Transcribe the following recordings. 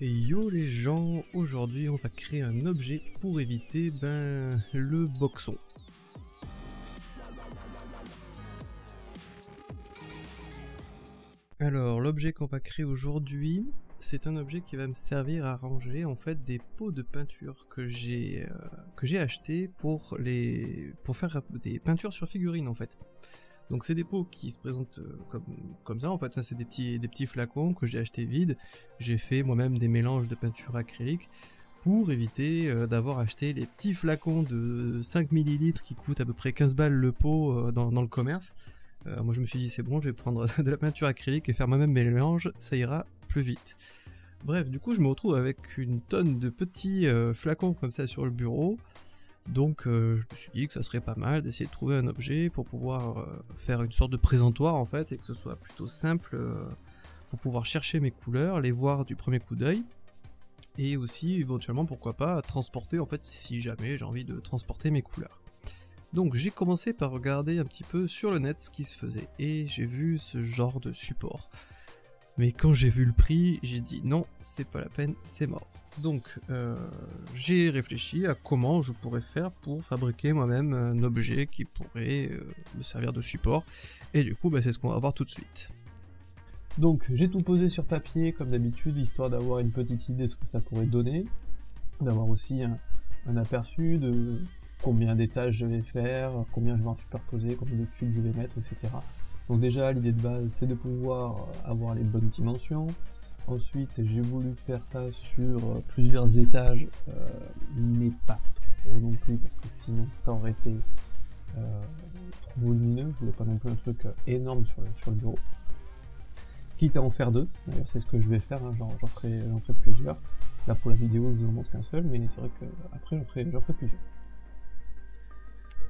Yo les gens, aujourd'hui on va créer un objet pour éviter ben, le boxon. Alors l'objet qu'on va créer aujourd'hui, c'est un objet qui va me servir à ranger en fait des pots de peinture que j'ai euh, que j'ai acheté pour les pour faire des peintures sur figurines en fait. Donc c'est des pots qui se présentent euh, comme, ça, en fait ça c'est des petits, des petits flacons que j'ai achetés vides. J'ai fait moi-même des mélanges de peinture acrylique pour éviter euh, d'avoir acheté les petits flacons de 5 ml qui coûtent à peu près 15 balles le pot euh, dans, le commerce. moi je me suis dit c'est bon, je vais prendre de la peinture acrylique et faire moi-même mes mélanges, ça ira plus vite. Bref, du coup je me retrouve avec une tonne de petits flacons comme ça sur le bureau. Donc euh, je me suis dit que ça serait pas mal d'essayer de trouver un objet pour pouvoir euh, faire une sorte de présentoir en fait et que ce soit plutôt simple euh, pour pouvoir chercher mes couleurs, les voir du premier coup d'œil et aussi éventuellement pourquoi pas transporter en fait si jamais j'ai envie de transporter mes couleurs. Donc j'ai commencé par regarder un petit peu sur le net ce qui se faisait et j'ai vu ce genre de support. Mais quand j'ai vu le prix, j'ai dit non, c'est pas la peine, c'est mort. Donc euh, j'ai réfléchi à comment je pourrais faire pour fabriquer moi-même un objet qui pourrait euh, me servir de support. Et du coup, bah, c'est ce qu'on va voir tout de suite. Donc j'ai tout posé sur papier comme d'habitude, histoire d'avoir une petite idée de ce que ça pourrait donner, d'avoir aussi un, aperçu de combien d'étages je vais faire, combien je vais en superposer, combien de tubes je vais mettre, etc. Donc déjà l'idée de base c'est de pouvoir avoir les bonnes dimensions, Ensuite, j'ai voulu faire ça sur euh, plusieurs étages, euh, mais pas trop non plus, parce que sinon ça aurait été euh, trop volumineux. Je voulais pas non plus un truc énorme sur le, bureau. Quitte à en faire deux, d'ailleurs c'est ce que je vais faire, hein, j'en ferai, ferai, plusieurs. Là pour la vidéo, je vous en montre qu'un seul, mais c'est vrai qu'après j'en ferai plusieurs.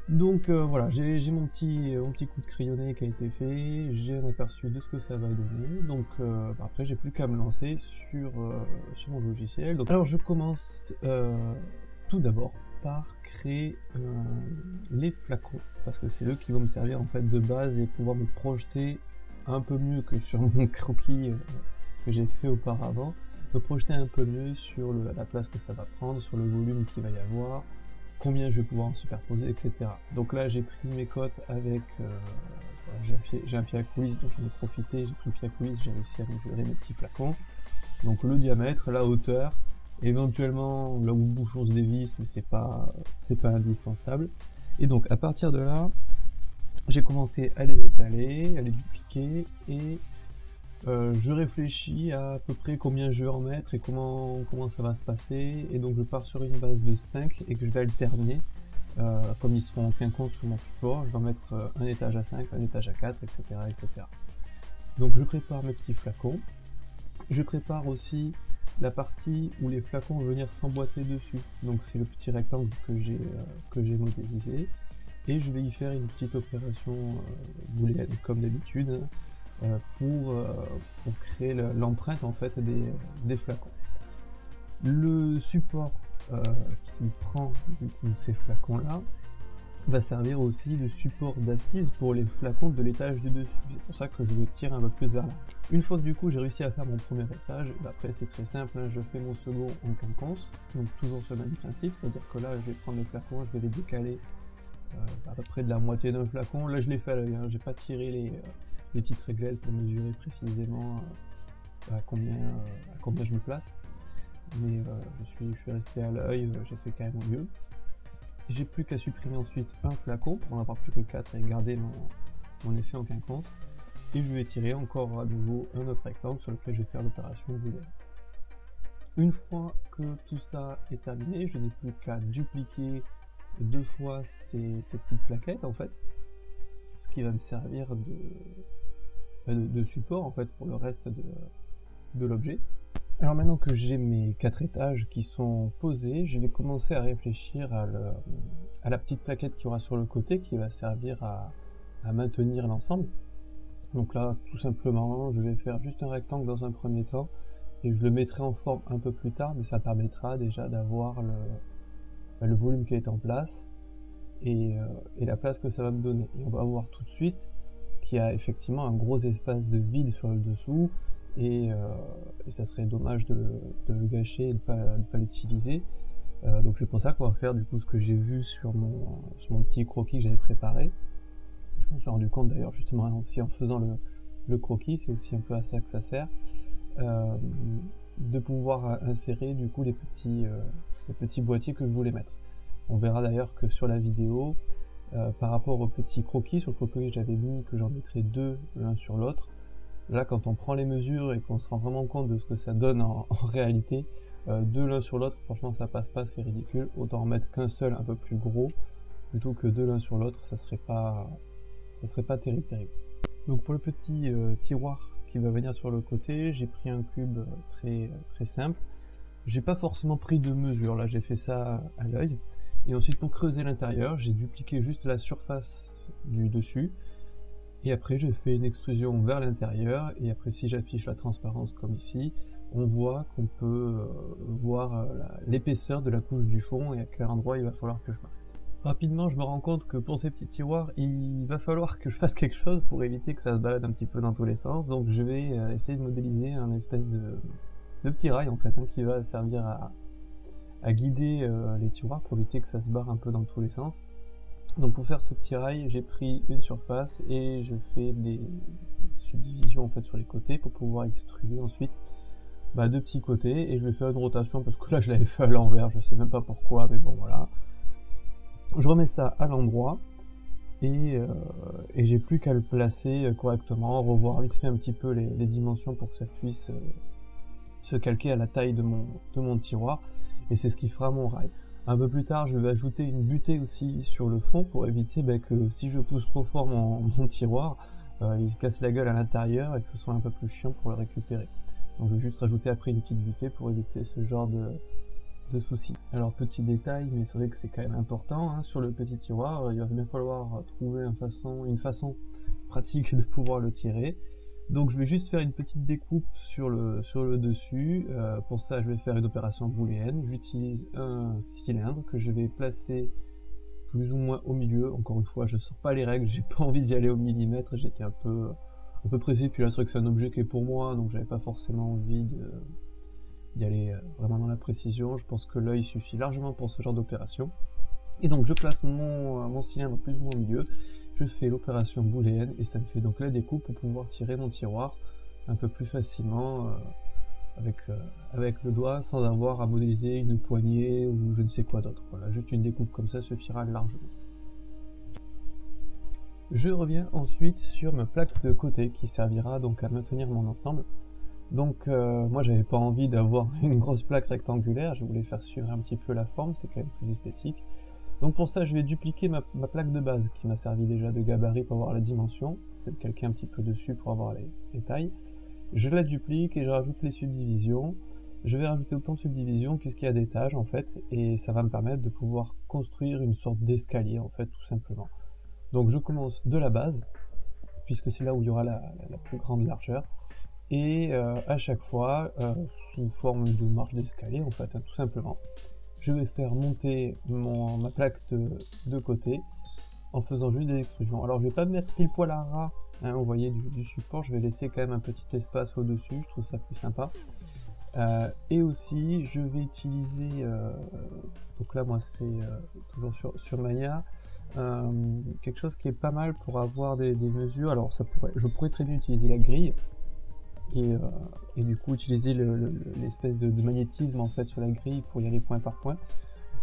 Donc euh, voilà, j'ai mon petit, coup de crayonné qui a été fait, j'ai un aperçu de ce que ça va donner, donc euh, bah, après j'ai plus qu'à me lancer sur, euh, mon logiciel. Alors je commence tout d'abord par créer les flacons, parce que c'est eux qui vont me servir en fait de base et pouvoir me projeter un peu mieux que sur mon croquis que j'ai fait auparavant, me projeter un peu mieux sur la place que ça va prendre, sur le volume qu'il va y avoir, combien je vais pouvoir en superposer, etc. Donc là, j'ai pris mes cotes avec... Euh, j'ai un, pied, à coulisse, donc j'en ai profité, j'ai pris le pied à coulisse, j'ai réussi à mesurer mes petits flacons. Donc le diamètre, la hauteur, éventuellement là où le bouchon se dévisse, mais c'est pas, pas indispensable. Et donc à partir de là, j'ai commencé à les étaler, à les dupliquer et euh, je réfléchis à peu près combien je vais en mettre et comment, comment ça va se passer. Et donc je pars sur une base de 5 et que je vais alterner. Euh, comme ils seront en quinconce sur mon support, je vais en mettre euh, un étage à 5, un étage à 4, etc., etc. Donc je prépare mes petits flacons. Je prépare aussi la partie où les flacons vont venir s'emboîter dessus. Donc c'est le petit rectangle que j'ai j'ai modélisé. Et je vais y faire une petite opération booléenne comme d'habitude. Hein. Euh, pour, euh, pour, créer l'empreinte en fait des, des, flacons. Le support euh, qui prend du coup ces flacons là va servir aussi de support d'assise pour les flacons de l'étage du dessus. C'est pour ça que je le tire un peu plus vers là. Une fois que du coup j'ai réussi à faire mon premier étage, bah, après c'est très simple, hein, je fais mon second en quinconce, donc toujours ce même principe, c'est-à-dire que là je vais prendre les flacons, je vais les décaler à peu près de la moitié d'un flacon. Là je l'ai fait à l'œil, hein, j'ai pas tiré les, des petites réglettes pour mesurer précisément euh, à, combien, euh, à combien je me place. Mais euh, je, suis, je suis resté à l'œil, j'ai fait quand même mieux. J'ai plus qu'à supprimer ensuite un flacon pour en avoir plus que 4 et garder mon, mon effet en quinconce. Et je vais tirer encore à nouveau un autre rectangle sur lequel je vais faire l'opération booléenne. Une fois que tout ça est terminé, je n'ai plus qu'à dupliquer deux fois ces, petites plaquettes en fait, ce qui va me servir de, de, support en fait pour le reste de, l'objet. Alors maintenant que j'ai mes quatre étages qui sont posés, je vais commencer à réfléchir à, la petite plaquette qui aura sur le côté qui va servir à, maintenir l'ensemble. Donc là, tout simplement, je vais faire juste un rectangle dans un premier temps et je le mettrai en forme un peu plus tard, mais ça permettra déjà d'avoir le, volume qui est en place euh, et, la place que ça va me donner. Et on va voir tout de suite qui a effectivement un gros espace de vide sur le dessous et, ça serait dommage de, le gâcher et de ne pas, l'utiliser. donc c'est pour ça qu'on va faire du coup ce que j'ai vu sur mon, sur mon petit croquis que j'avais préparé. Je m'en suis rendu compte d'ailleurs justement aussi en faisant le, le croquis, c'est aussi un peu à ça que ça sert, euh, de pouvoir insérer du coup les petits, euh, les petits boîtiers que je voulais mettre. On verra d'ailleurs que sur la vidéo, euh, par rapport au petit croquis, sur le croquis j'avais mis que j'en mettrais deux l'un sur l'autre. Là, quand on prend les mesures et qu'on se rend vraiment compte de ce que ça donne en, réalité, deux l'un sur l'autre, franchement ça passe pas, c'est ridicule. Autant en mettre qu'un seul un peu plus gros, plutôt que deux l'un sur l'autre, ça serait pas, ça serait pas terrible, terrible. Donc pour le petit euh, tiroir qui va venir sur le côté, j'ai pris un cube très, très simple. J'ai pas forcément pris de mesure, là j'ai fait ça à l'œil. Et ensuite pour creuser l'intérieur, j'ai dupliqué juste la surface du dessus. Et après je fais une extrusion vers l'intérieur. Et après si j'affiche la transparence comme ici, on voit qu'on peut euh, voir euh, l'épaisseur de la couche du fond et à quel endroit il va falloir que je marque. Rapidement, je me rends compte que pour ces petits tiroirs, il va falloir que je fasse quelque chose pour éviter que ça se balade un petit peu dans tous les sens. Donc je vais euh, essayer de modéliser un espèce de, petit rail en fait, hein, qui va servir à, guider euh, les tiroirs pour éviter que ça se barre un peu dans tous les sens. Donc pour faire ce petit rail, j'ai pris une surface et je fais des subdivisions en fait sur les côtés pour pouvoir extruder ensuite bah, deux petits côtés et je vais faire une rotation parce que là je l'avais fait à l'envers, je sais même pas pourquoi, mais bon voilà. Je remets ça à l'endroit et, euh, j'ai plus qu'à le placer correctement, revoir vite fait un petit peu les, dimensions pour que ça puisse euh, se calquer à la taille de mon, de mon tiroir et c'est ce qui fera mon rail. Un peu plus tard, je vais ajouter une butée aussi sur le fond pour éviter bah, que si je pousse trop fort mon, tiroir, euh, il se casse la gueule à l'intérieur et que ce soit un peu plus chiant pour le récupérer. Donc je vais juste rajouter après une petite butée pour éviter ce genre de, soucis. Alors petit détail, mais c'est vrai que c'est quand même important, hein, sur le petit tiroir, euh, il va bien falloir trouver une façon pratique de pouvoir le tirer. Donc je vais juste faire une petite découpe sur le, sur le dessus. Euh, pour ça, je vais faire une opération booléenne. J'utilise un cylindre que je vais placer plus ou moins au milieu. Encore une fois, je sors pas les règles, j'ai pas envie d'y aller au millimètre. J'étais un peu, un peu. Puis là, c'est vrai que c'est un objet qui est pour moi, donc j'avais pas forcément envie d'y aller euh, vraiment dans la précision. Je pense que l'œil suffit largement pour ce genre d'opération. Et donc je place mon, mon, cylindre plus ou moins au milieu, je fais l'opération booléenne et ça me fait donc la découpe pour pouvoir tirer mon tiroir un peu plus facilement euh, avec, avec le doigt sans avoir à modéliser une poignée ou je ne sais quoi d'autre. Voilà, juste une découpe comme ça suffira largement. Je reviens ensuite sur ma plaque de côté qui servira donc à maintenir mon ensemble. Donc euh, moi j'avais pas envie d'avoir une grosse plaque rectangulaire, je voulais faire suivre un petit peu la forme, c'est quand même plus esthétique. Donc pour ça je vais dupliquer ma, plaque de base qui m'a servi déjà de gabarit pour avoir la dimension. Je vais calquer un petit peu dessus pour avoir les, tailles. Je la duplique et je rajoute les subdivisions. Je vais rajouter autant de subdivisions puisqu'il y a des étages en fait et ça va me permettre de pouvoir construire une sorte d'escalier en fait tout simplement. Donc je commence de la base puisque c'est là où il y aura la plus grande largeur et euh, à chaque fois euh, sous forme de marche d'escalier en fait hein, tout simplement je vais faire monter mon, ma plaque de, côté en faisant juste des extrusions. Alors je vais pas mettre pile poil à ras hein, vous voyez du, support. Je vais laisser quand même un petit espace au dessus je trouve ça plus sympa. Euh, et aussi je vais utiliser donc là moi c'est toujours sur, sur Maya quelque chose qui est pas mal pour avoir des, des mesures. Alors ça pourrait je pourrais très bien utiliser la grille euh, et, du coup utiliser l'espèce de, magnétisme en fait sur la grille pour y aller point par point.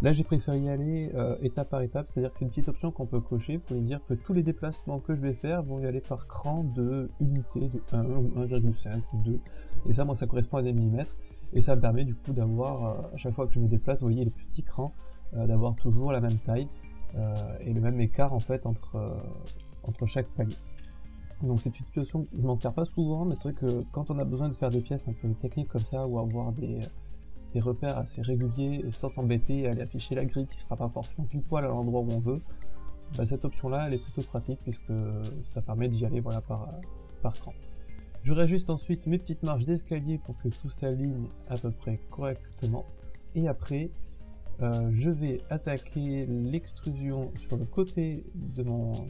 Là j'ai préféré y aller euh, étape par étape, c'est-à-dire que c'est une petite option qu'on peut cocher pour dire que tous les déplacements que je vais faire vont y aller par cran de unité, de 1 ou 1,5 ou 2. Et ça moi ça correspond à des millimètres. Et ça me permet du coup d'avoir, euh, à chaque fois que je me déplace, vous voyez les petits crans, d'avoir toujours la même taille et le même écart en fait entre, entre chaque palier. Donc c'est une situation, je m'en sers pas souvent, mais c'est vrai que quand on a besoin de faire des pièces un peu techniques comme ça, ou avoir des, repères assez réguliers, sans s'embêter et aller afficher la grille qui sera pas forcément pile poil à l'endroit où on veut, bah, cette option-là, elle est plutôt pratique puisque ça permet d'y aller voilà, par, par cran. Je réajuste ensuite mes petites marches d'escalier pour que tout s'aligne à peu près correctement. Et après, euh, je vais attaquer l'extrusion sur le côté de mon,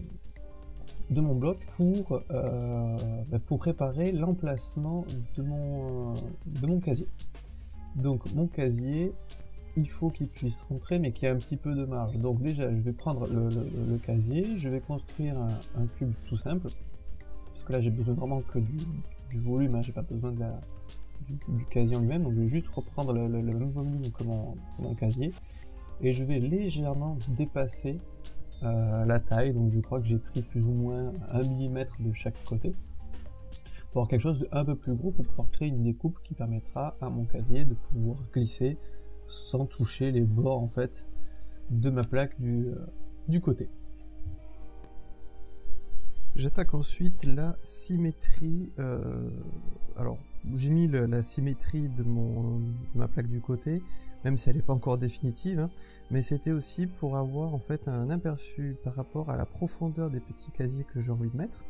de mon bloc pour, euh, bah, pour préparer l'emplacement de mon, de mon casier. Donc mon casier, il faut qu'il puisse rentrer mais qu'il y ait un petit peu de marge. Donc déjà je vais prendre le, casier, je vais construire un, cube tout simple, parce que là j'ai besoin vraiment que du, volume, hein. j'ai pas besoin de la, du, casier en lui-même, donc je vais juste reprendre le, même volume que mon, casier, et je vais légèrement dépasser euh, la taille, donc je crois que j'ai pris plus ou moins 1 mm de chaque côté, pour avoir quelque chose de un peu plus gros pour pouvoir créer une découpe qui permettra à mon casier de pouvoir glisser sans toucher les bords en fait de ma plaque du, euh, côté. J'attaque ensuite la symétrie. Euh, alors, j'ai mis la symétrie de, ma plaque du côté, même si elle n'est pas encore définitive, hein, mais c'était aussi pour avoir en fait un aperçu par rapport à la profondeur des petits casiers que j'ai envie de mettre.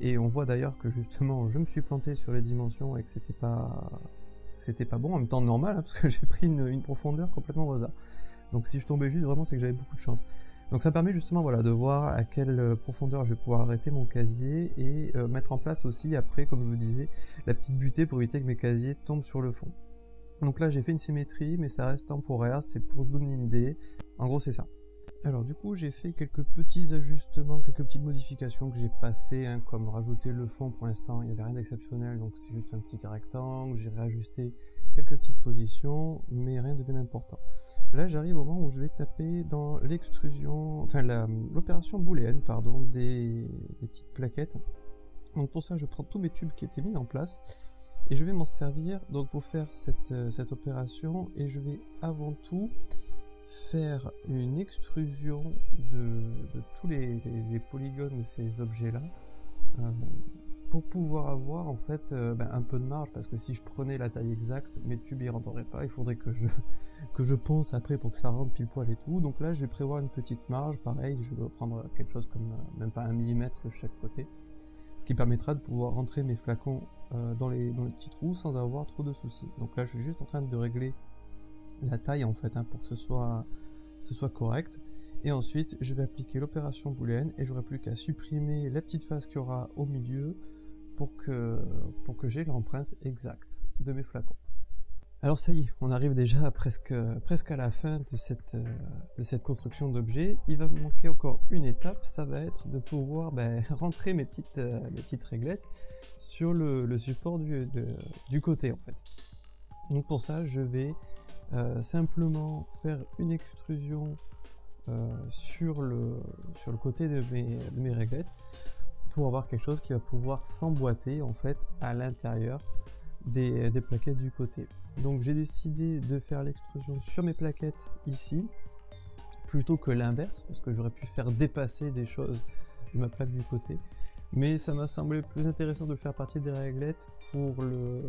Et on voit d'ailleurs que justement, je me suis planté sur les dimensions et que c'était pas c'était pas bon, en même temps normal, hein, parce que j'ai pris une, une, profondeur complètement au hasard. Donc si je tombais juste, vraiment, c'est que j'avais beaucoup de chance. Donc ça permet justement voilà, de voir à quelle euh, profondeur je vais pouvoir arrêter mon casier et euh, mettre en place aussi après, comme je vous disais, la petite butée pour éviter que mes casiers tombent sur le fond. Donc là j'ai fait une symétrie mais ça reste temporaire, c'est pour se donner une idée. En gros c'est ça. Alors du coup j'ai fait quelques petits ajustements, quelques petites modifications que j'ai passées, hein, comme rajouter le fond pour l'instant, il n'y avait rien d'exceptionnel, donc c'est juste un petit rectangle, j'ai réajusté quelques petites positions, mais rien de bien important. Là, j'arrive au moment où je vais taper dans l'extrusion, enfin l'opération booléenne, pardon, des, petites plaquettes. Donc pour ça, je prends tous mes tubes qui étaient mis en place et je vais m'en servir donc pour faire cette, euh, opération et je vais avant tout faire une extrusion de, tous les, polygones de ces objets-là. Euh, pour pouvoir avoir en fait euh, ben, un peu de marge parce que si je prenais la taille exacte mes tubes y rentreraient pas il faudrait que je que je pense après pour que ça rentre pile poil et tout. Donc là je vais prévoir une petite marge pareil je vais prendre quelque chose comme euh, même pas un millimètre de chaque côté ce qui permettra de pouvoir rentrer mes flacons euh, dans, les, dans les petits trous sans avoir trop de soucis. Donc là je suis juste en train de régler la taille en fait hein, pour que ce soit, ce soit correct. Et ensuite je vais appliquer l'opération booléenne et j'aurai plus qu'à supprimer la petite face qu'il y aura au milieu pour que, pour que j'ai l'empreinte exacte de mes flacons. Alors ça y est, on arrive déjà presque, presque à la fin de cette, de cette construction d'objet. Il va me manquer encore une étape, ça va être de pouvoir ben, rentrer mes petites, mes petites réglettes sur le, support du, du, côté en fait. Donc pour ça, je vais euh, simplement faire une extrusion euh, sur, le, sur le côté de mes, de mes réglettes pour avoir quelque chose qui va pouvoir s'emboîter en fait à l'intérieur des, plaquettes du côté. Donc j'ai décidé de faire l'extrusion sur mes plaquettes ici plutôt que l'inverse parce que j'aurais pu faire dépasser des choses de ma plaque du côté. Mais ça m'a semblé plus intéressant de faire partie des réglettes pour le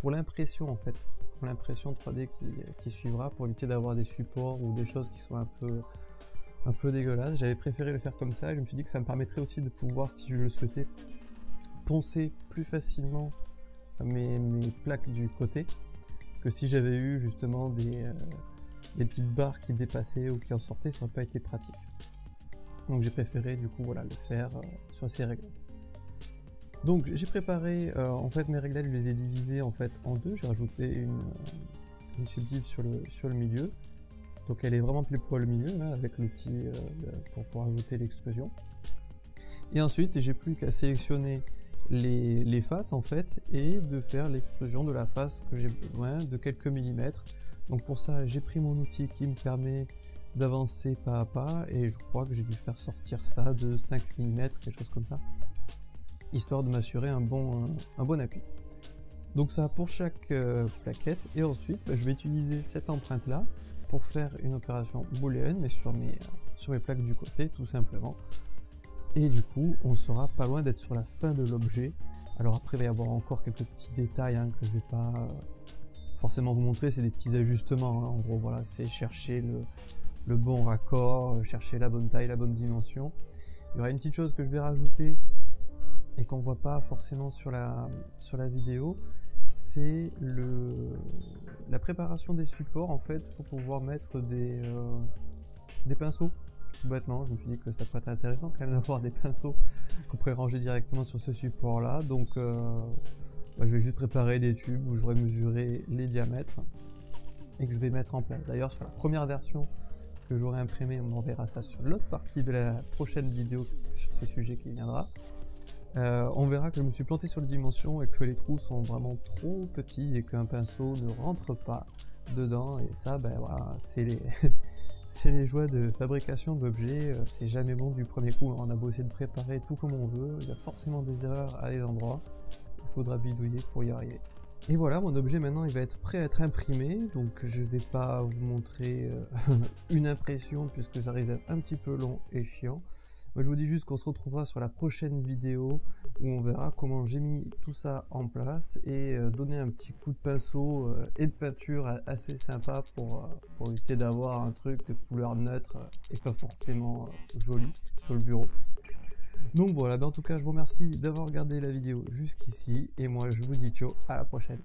pour l'impression en fait, pour l'impression 3D qui, qui suivra pour éviter d'avoir des supports ou des choses qui sont un peu un peu dégueulasse. J'avais préféré le faire comme ça. Je me suis dit que ça me permettrait aussi de pouvoir, si je le souhaitais, poncer plus facilement mes, plaques du côté que si j'avais eu justement des, euh, des, petites barres qui dépassaient ou qui en sortaient, ça n'aurait pas été pratique. Donc j'ai préféré du coup voilà le faire euh, sur ces réglettes. Donc j'ai préparé euh, en fait mes réglettes, je les ai divisées en fait en deux. J'ai rajouté une, une sur le, sur le milieu donc elle est vraiment plus poil au milieu là, avec l'outil euh, pour, pour ajouter l'extrusion. Et ensuite j'ai plus qu'à sélectionner les, faces en fait et de faire l'extrusion de la face que j'ai besoin de quelques millimètres. Donc pour ça j'ai pris mon outil qui me permet d'avancer pas à pas et je crois que j'ai dû faire sortir ça de 5 mm, quelque chose comme ça, histoire de m'assurer un bon, bon appui. Donc ça pour chaque euh, plaquette et ensuite bah, je vais utiliser cette empreinte là pour faire une opération booléenne, mais sur mes, sur mes plaques du côté, tout simplement. Et du coup, on sera pas loin d'être sur la fin de l'objet. Alors après, il va y avoir encore quelques petits détails hein, que je vais pas euh, forcément vous montrer. C'est des petits ajustements. Hein. En gros, voilà, c'est chercher le, le, bon raccord, euh, chercher la bonne taille, la bonne dimension. Il y aura une petite chose que je vais rajouter et qu'on voit pas forcément sur la, sur la vidéo, c'est la préparation des supports en fait pour pouvoir mettre des, euh, pinceaux bêtement, je me suis dit que ça pourrait être intéressant quand même d'avoir des pinceaux qu'on pourrait ranger directement sur ce support là. Donc euh, bah, je vais juste préparer des tubes où j'aurai mesuré les diamètres et que je vais mettre en place. D'ailleurs sur la première version que j'aurai imprimée, on verra ça sur l'autre partie de la prochaine vidéo sur ce sujet qui viendra. Euh, on verra que je me suis planté sur les dimensions et que les trous sont vraiment trop petits et qu'un pinceau ne rentre pas dedans. Et ça ben c'est les joies de fabrication d'objets. Euh, c'est jamais bon du premier coup. On a beau essayer de préparer tout comme on veut. Il y a forcément des erreurs à des endroits. Il faudra bidouiller pour y arriver. Et voilà mon objet maintenant il va être prêt à être imprimé. Donc je vais pas vous montrer euh, une impression puisque ça risque d'être un petit peu long et chiant moi, je vous dis juste qu'on se retrouvera sur la prochaine vidéo où on verra comment j'ai mis tout ça en place et euh, donner un petit coup de pinceau euh, et de peinture assez sympa pour, euh, pour éviter d'avoir un truc de couleur neutre et pas forcément joli sur le bureau. Donc voilà, ben en tout cas, je vous remercie d'avoir regardé la vidéo jusqu'ici et moi, je vous dis ciao, à la prochaine.